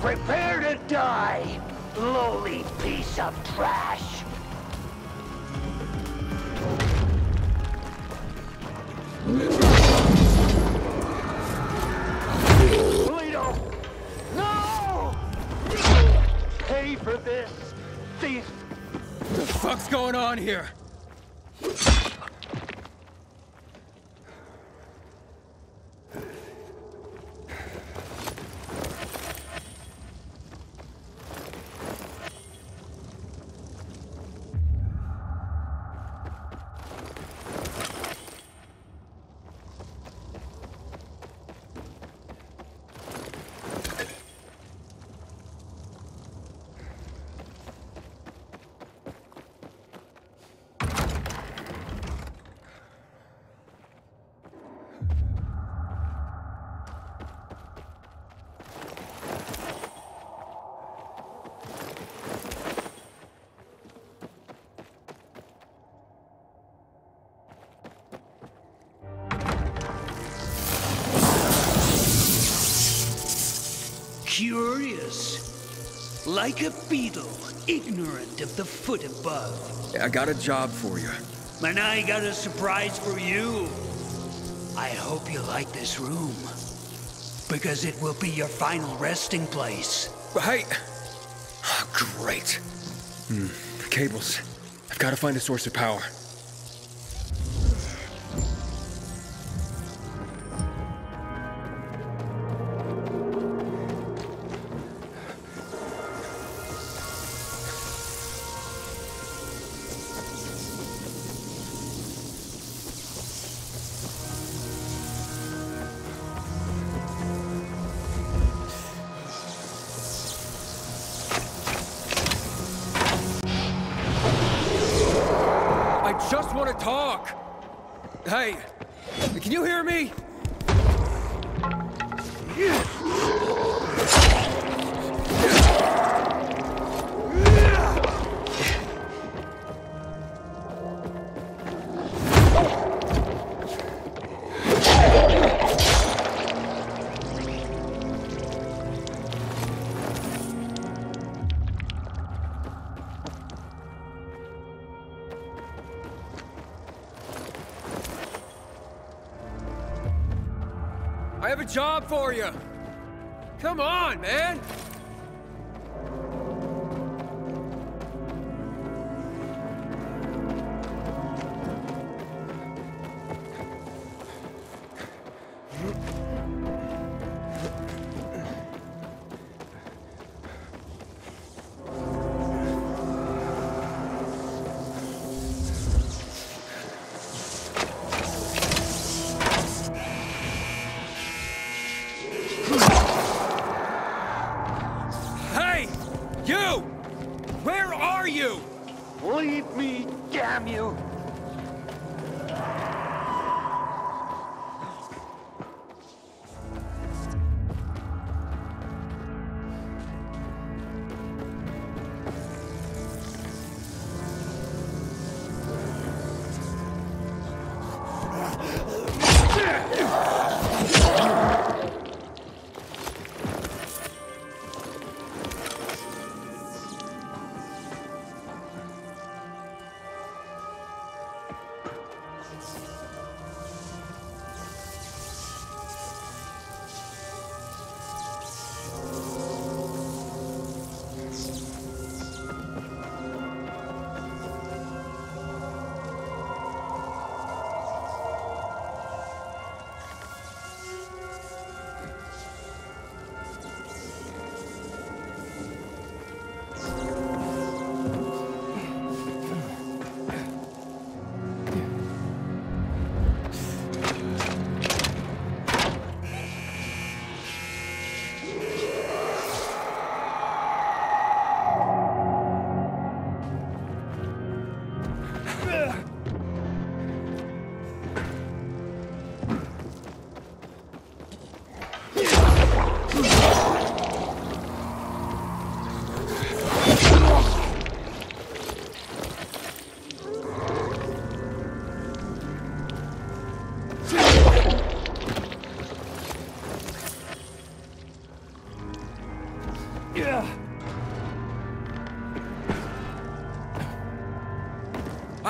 Prepare to die, lowly piece of trash. Toledo! No! Pay for this, thief! The fuck's going on here? Curious. Like a beetle, ignorant of the foot above. I got a job for you. And I got a surprise for you. I hope you like this room. Because it will be your final resting place. Hey! Oh, great. Hmm. Cables. I've got to find a source of power. Just want to talk. Hey, can you hear me? Job for you. Come on, man.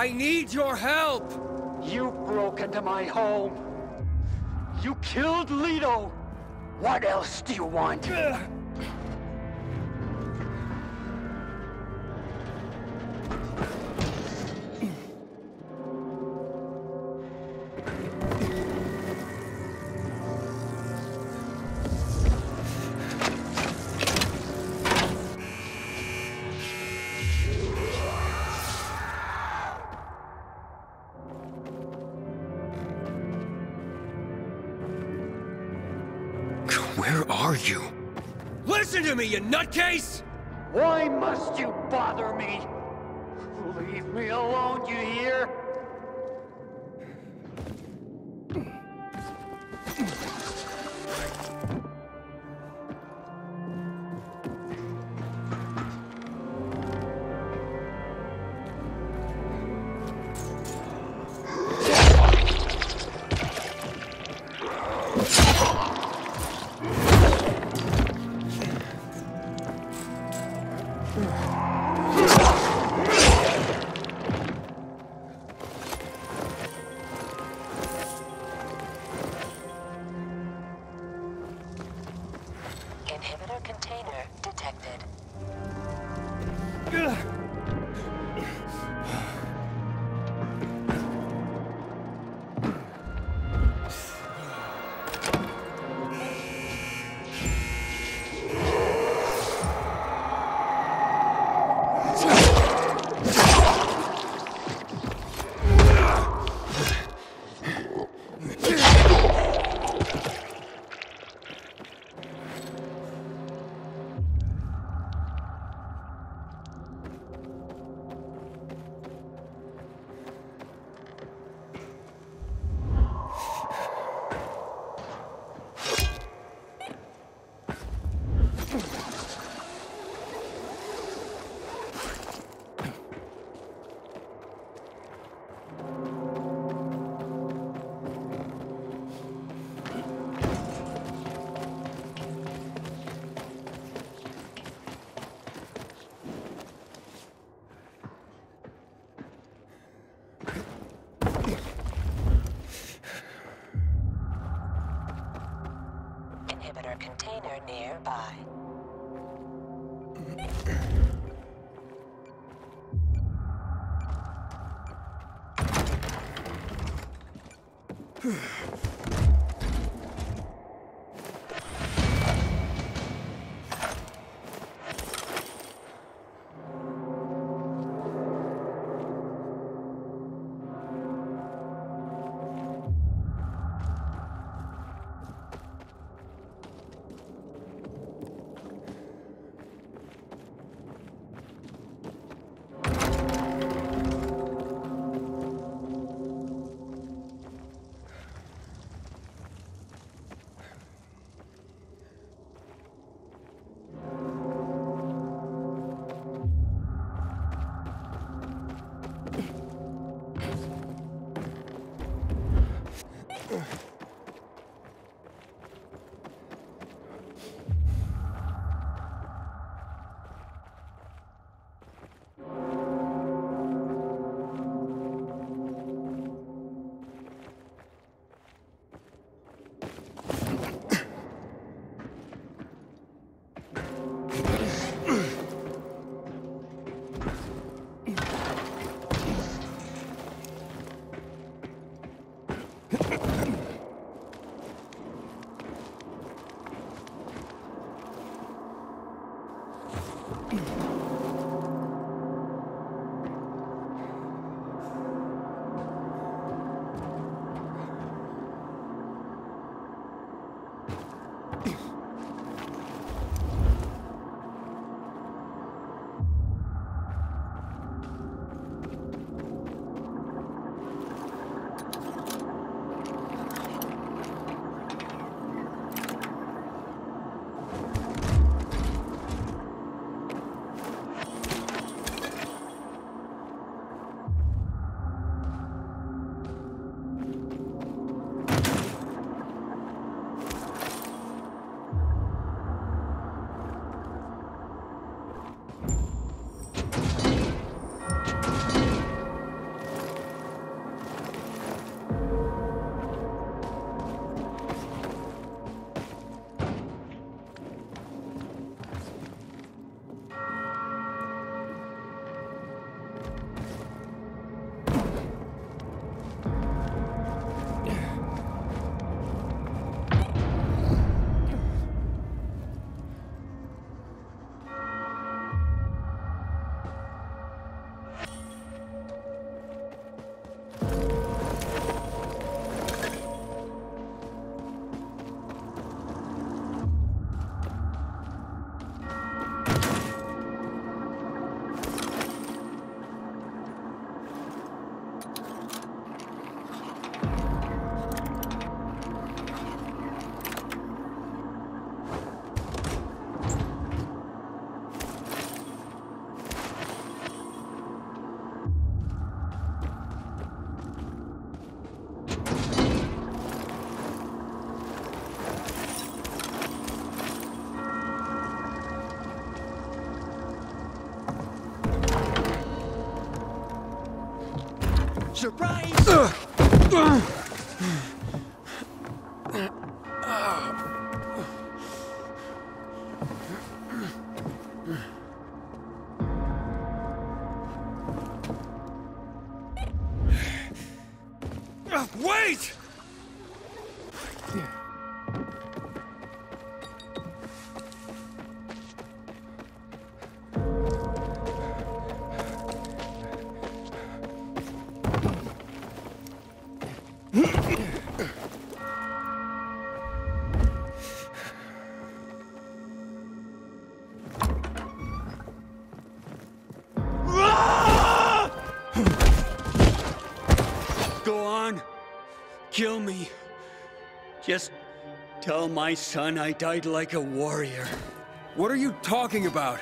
I need your help! You broke into my home. You killed Leto. What else do you want? You? Listen to me, you nutcase! Why must you bother me? Leave me alone, you hear? Surprise! Tell my son I died like a warrior. What are you talking about?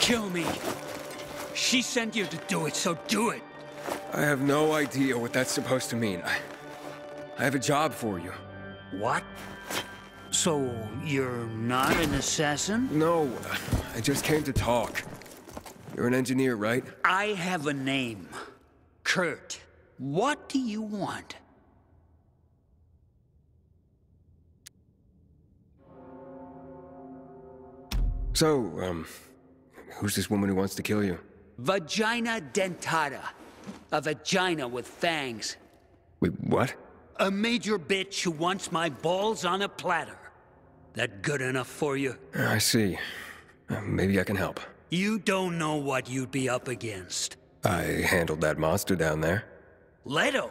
Kill me. She sent you to do it, so do it. I have no idea what that's supposed to mean. I, I have a job for you. What? So, you're not an assassin? No, I just came to talk. You're an engineer, right? I have a name. Kurt. What do you want? So, um, who's this woman who wants to kill you? Vagina dentata. A vagina with fangs. Wait, what? A major bitch who wants my balls on a platter. That good enough for you? I see. Uh, maybe I can help. You don't know what you'd be up against. I handled that monster down there. Leto.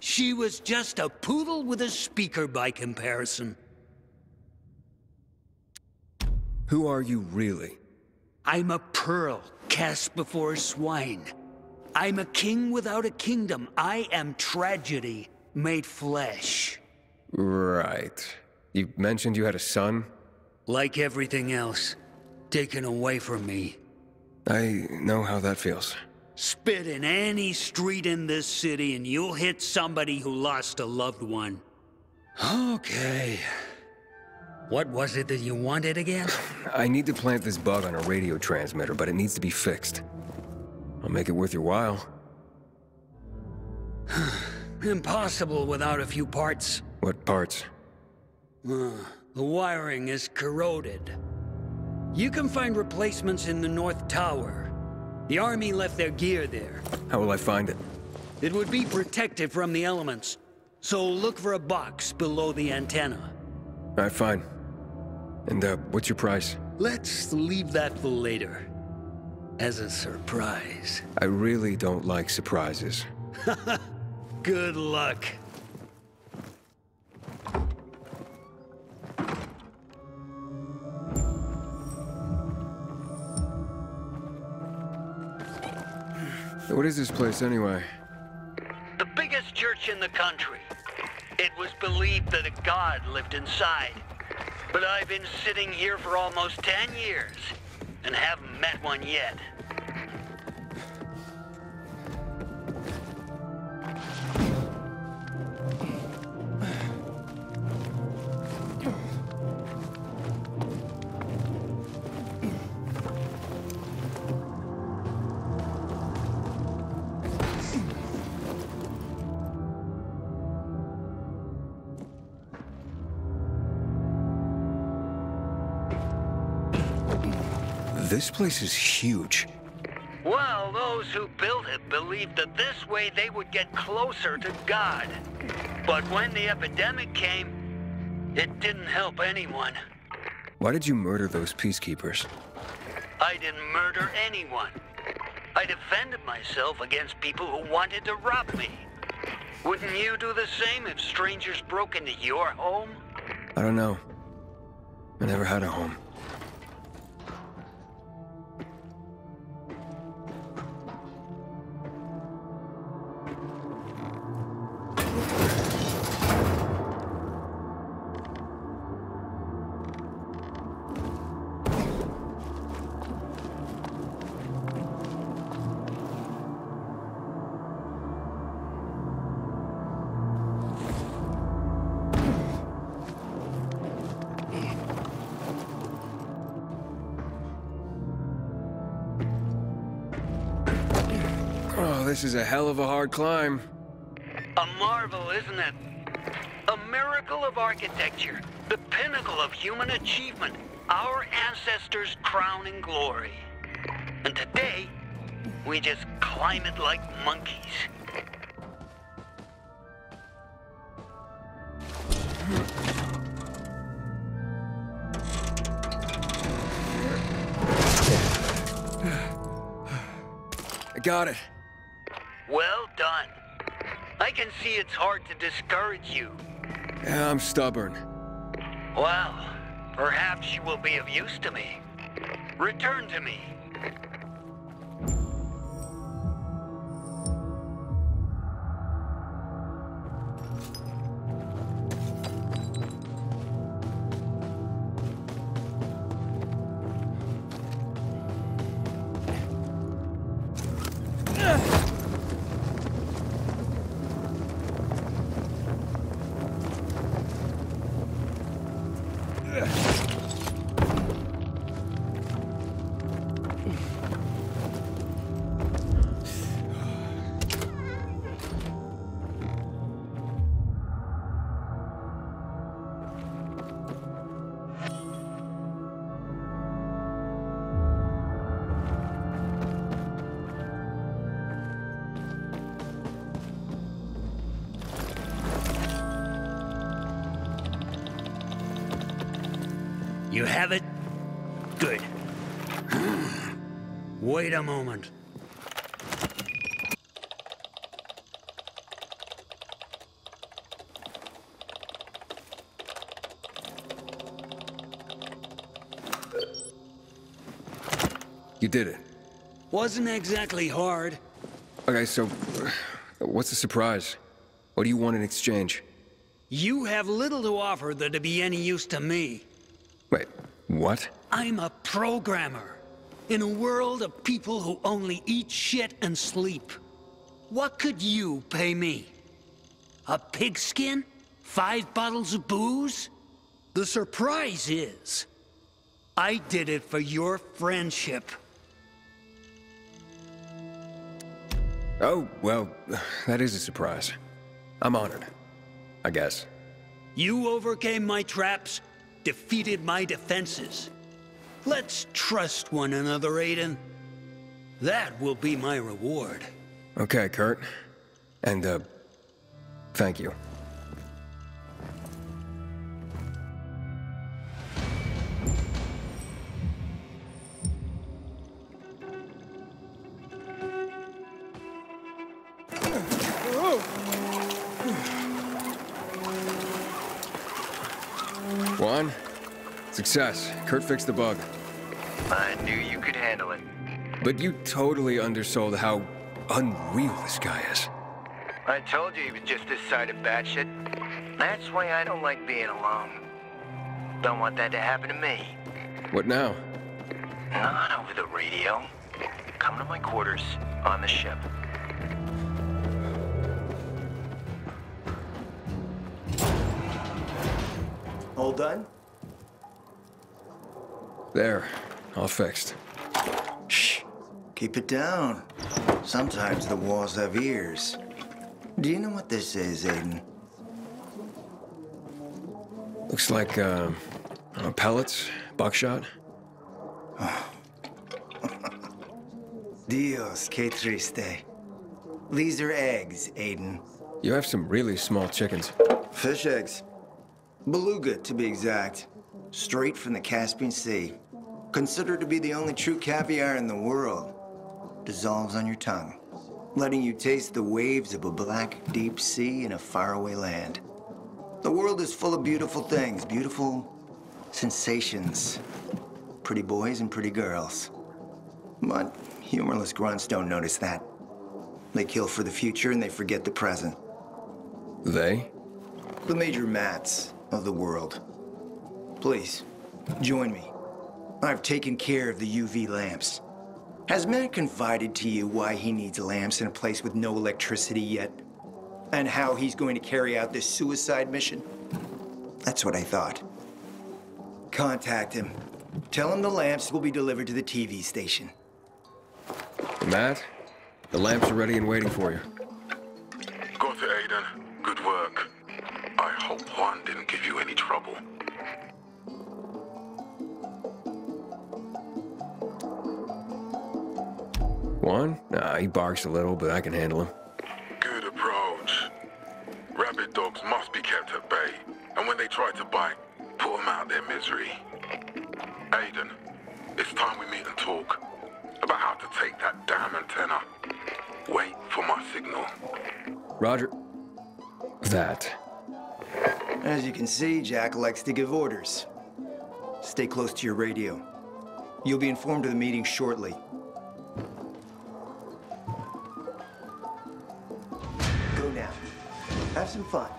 She was just a poodle with a speaker by comparison. Who are you really? I'm a pearl cast before swine. I'm a king without a kingdom. I am tragedy made flesh. Right. You mentioned you had a son? Like everything else, taken away from me. I know how that feels. Spit in any street in this city and you'll hit somebody who lost a loved one. Okay. What was it that you wanted again? I need to plant this bug on a radio transmitter, but it needs to be fixed. I'll make it worth your while. Impossible without a few parts. What parts? Uh, the wiring is corroded. You can find replacements in the North Tower. The army left their gear there. How will I find it? It would be protected from the elements. So look for a box below the antenna. Alright, fine. And, uh, what's your price? Let's leave that for later. As a surprise. I really don't like surprises. Good luck. What is this place, anyway? The biggest church in the country. It was believed that a god lived inside. But I've been sitting here for almost 10 years and haven't met one yet. This place is huge. Well, those who built it believed that this way they would get closer to God. But when the epidemic came, it didn't help anyone. Why did you murder those peacekeepers? I didn't murder anyone. I defended myself against people who wanted to rob me. Wouldn't you do the same if strangers broke into your home? I don't know. I never had a home. This is a hell of a hard climb. A marvel, isn't it? A miracle of architecture, the pinnacle of human achievement, our ancestors' crowning glory. And today, we just climb it like monkeys. I got it. I can see it's hard to discourage you. Yeah, I'm stubborn. Well, perhaps you will be of use to me. Return to me. Wait a moment. You did it. Wasn't exactly hard. Okay, so what's the surprise? What do you want in exchange? You have little to offer that'd be any use to me. Wait, what? I'm a programmer. In a world of people who only eat shit and sleep. What could you pay me? A pigskin? Five bottles of booze? The surprise is, I did it for your friendship. Oh, well, that is a surprise. I'm honored. I guess. You overcame my traps, defeated my defenses. Let's trust one another, Aiden. That will be my reward. Okay, Kurt. And, uh, thank you. Juan, success. Kurt fixed the bug. I knew you could handle it. But you totally undersold how unreal this guy is. I told you he was just this side of batshit. That's why I don't like being alone. Don't want that to happen to me. What now? Not over the radio. Come to my quarters on the ship. All done? There, all fixed. Shh. Keep it down. Sometimes the walls have ears. Do you know what this is, Aiden? Looks like, uh, uh, pellets, buckshot. Dios, que triste. These are eggs, Aiden. You have some really small chickens. Fish eggs. Beluga, to be exact. Straight from the Caspian Sea. Considered to be the only true caviar in the world. Dissolves on your tongue, letting you taste the waves of a black, deep sea in a faraway land. The world is full of beautiful things, beautiful sensations. Pretty boys and pretty girls. But humorless grunts don't notice that. They kill for the future and they forget the present. They? The major mats of the world. Please, join me. I've taken care of the UV lamps. Has Matt confided to you why he needs lamps in a place with no electricity yet? And how he's going to carry out this suicide mission? That's what I thought. Contact him. Tell him the lamps will be delivered to the TV station. Matt? The lamps are ready and waiting for you. Got it, Aiden. Good work. I hope Juan didn't give you any trouble. Juan? Nah, he barks a little, but I can handle him. Good approach. Rabid dogs must be kept at bay, and when they try to bite, put them out their misery. Aiden, it's time we meet and talk about how to take that damn antenna. Wait for my signal. Roger. That. As you can see, Jack likes to give orders. Stay close to your radio. You'll be informed of the meeting shortly. Some fun.